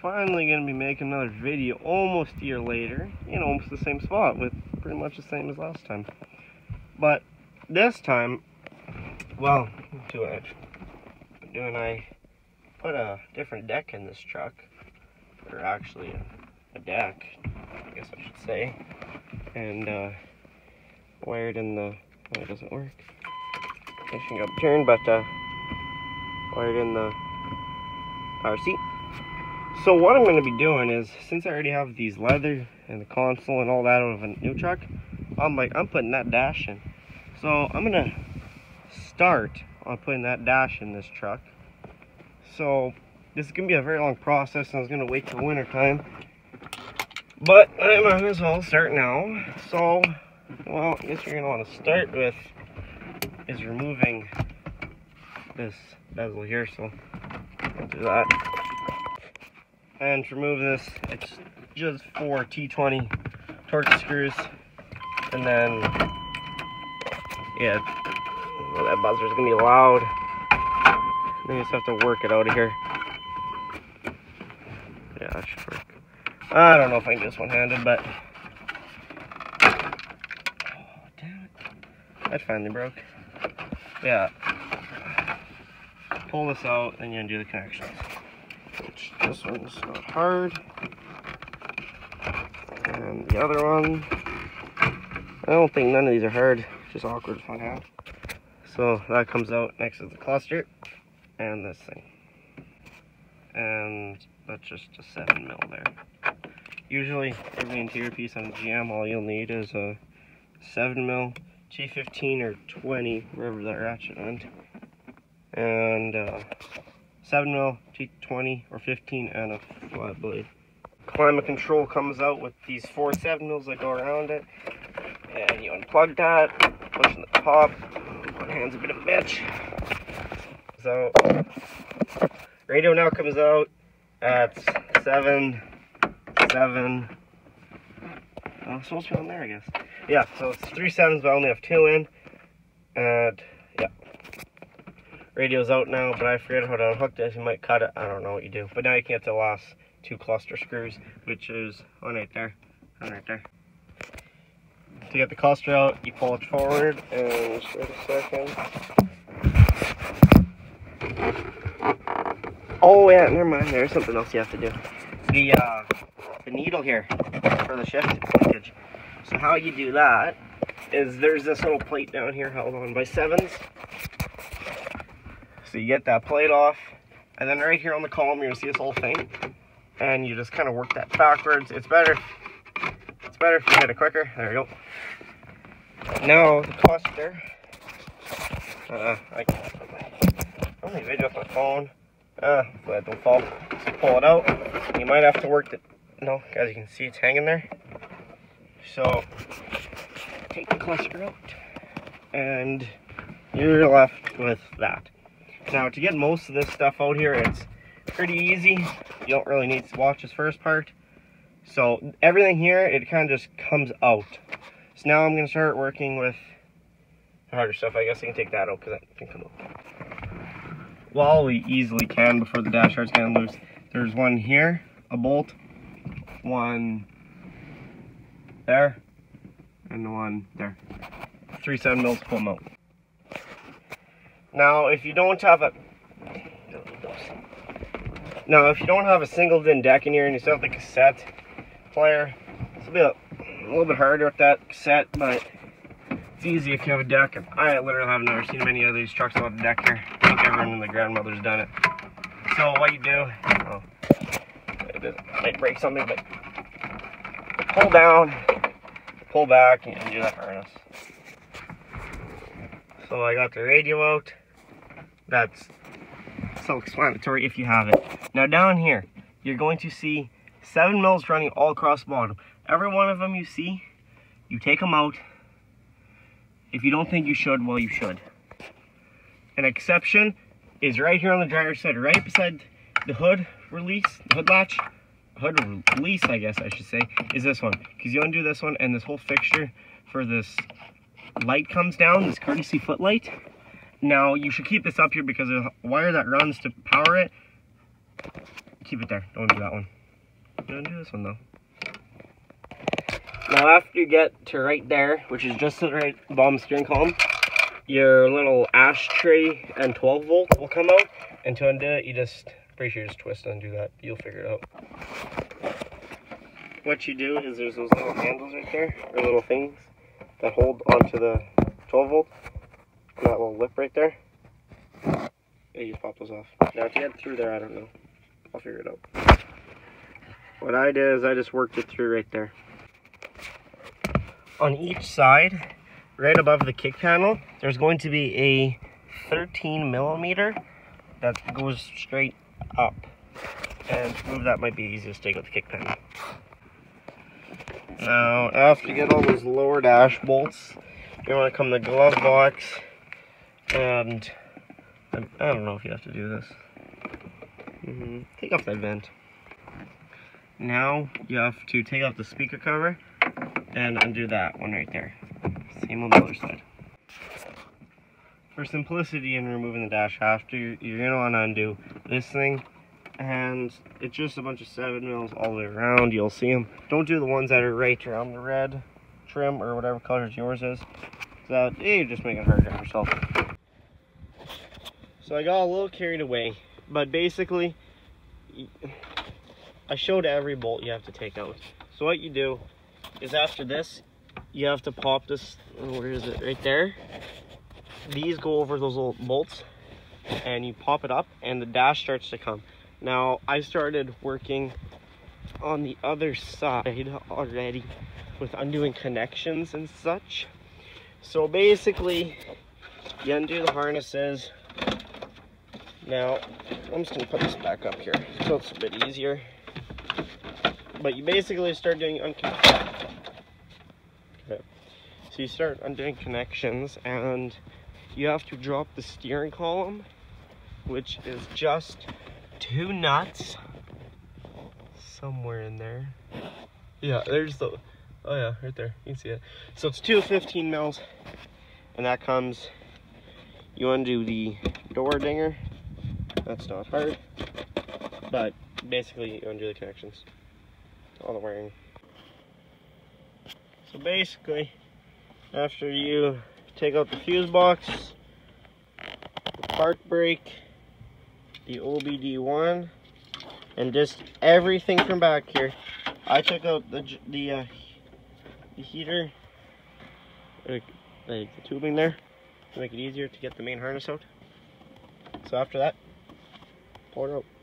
finally going to be making another video almost a year later in almost the same spot with pretty much the same as last time. But this time, well, do I, doing I put a different deck in this truck, or actually a, a deck, I guess I should say, and uh, wired in the, oh, it doesn't work. Fishing up turned, but uh, wired in the power seat. So what I'm going to be doing is, since I already have these leather and the console and all that out of a new truck, I'm like, I'm putting that dash in. So I'm going to start on putting that dash in this truck. So this is going to be a very long process and I was going to wait till winter time. But I might as well start now. So, well, I guess you're going to want to start with is removing this bezel here. So I'll do that. And to remove this, it's just four T20 Torx screws. And then, yeah, well, that buzzer's gonna be loud. Then you just have to work it out of here. Yeah, that should work. I don't know if I can do this one-handed, but... Oh, damn it. That finally broke. Yeah. Pull this out, and you undo the connections. Which this one's not hard. And the other one, I don't think none of these are hard, just awkward to find out. So that comes out next to the cluster and this thing. And that's just a 7 mil there. Usually, every interior piece on GM, all you'll need is a 7 mil T15 or 20, wherever that ratchet went. And uh, 7 mil T20 or 15 and a flat blade. Climate control comes out with these four 7 mils that go around it. And you unplug that, push in the top. One hand's a bit of a bitch. So, radio now comes out at 7, 7. Oh, it's supposed to be on there, I guess. Yeah, so it's three sevens, but I only have two in. And. Radio's out now, but I forget how to unhook this. You might cut it. I don't know what you do. But now you can get the last two cluster screws, which is one right there, one right there. To get the cluster out, you pull it forward, and just wait a second. Oh yeah, never mind. There's something else you have to do. The uh, the needle here for the shift linkage. So how you do that is there's this little plate down here held on by sevens. So you get that plate off, and then right here on the column you're gonna see this whole thing, and you just kind of work that backwards. It's better. It's better if you hit it quicker. There you go. Now the cluster. Uh, I can't. Only video with my phone. Uh, glad don't fall. So pull it out. You might have to work it. No, as you can see, it's hanging there. So take the cluster out, and you're left with that. Now, to get most of this stuff out here, it's pretty easy. You don't really need to watch this first part. So everything here, it kind of just comes out. So now I'm going to start working with the harder stuff. I guess I can take that out because that can come out. Well, we easily can before the dash starts getting loose. There's one here, a bolt, one there, and the one there. Three seven mils pull them out. Now, if you don't have a now if you don't have a single din deck in here and you still have the cassette player, it's a bit a little bit harder with that cassette, but it's easy if you have a deck. I literally have never seen many of these trucks without a deck here. I think everyone and the grandmother's done it. So what you do, oh, might break something, but pull down, pull back, and do that harness. So I got the radio out. That's self-explanatory if you have it. Now down here, you're going to see seven mils running all across the bottom. Every one of them you see, you take them out. If you don't think you should, well you should. An exception is right here on the driver's side, right beside the hood release, the hood latch, hood release I guess I should say, is this one. Because you undo this one and this whole fixture for this light comes down, this courtesy footlight. Now you should keep this up here because the wire that runs to power it keep it there. Don't do that one. Don't do this one though. Now after you get to right there, which is just the right bottom steering column, your little ashtray and 12 volt will come out. And to undo it, you just, pretty sure you just twist and undo that. You'll figure it out. What you do is there's those little handles right there, or little things that hold onto the 12 volt. That little lip right there. Yeah, you just pop those off. Now if you get through there, I don't know. I'll figure it out. What I did is I just worked it through right there. On each side, right above the kick panel, there's going to be a 13 millimeter that goes straight up. And to move that might be easiest to take out the kick panel. Now, after you get all those lower dash bolts, you want to come to the glove box, and I don't know if you have to do this. Mm -hmm. Take off that vent. Now you have to take off the speaker cover and undo that one right there. Same on the other side. For simplicity in removing the dash after, you're want to undo this thing. And it's just a bunch of 7 mils all the way around. You'll see them. Don't do the ones that are right around the red trim or whatever colors yours is. So you're just making it harder on yourself. So I got a little carried away. But basically, I showed every bolt you have to take out. So what you do is after this, you have to pop this, where is it, right there. These go over those little bolts and you pop it up and the dash starts to come. Now, I started working on the other side already with undoing connections and such. So basically, you undo the harnesses. Now, I'm just gonna put this back up here so it's a bit easier. But you basically start doing. Okay. So you start undoing connections and you have to drop the steering column, which is just two nuts somewhere in there. Yeah, there's the, oh yeah, right there, you can see it. So it's two 15 mils, and that comes, you undo the door dinger, that's not hard, but basically you undo the connections, all the wiring. So basically, after you take out the fuse box, the park brake, the OBD1, and just everything from back here. I took out the the, uh, the heater, like, like the tubing there, to make it easier to get the main harness out. So after that, it out.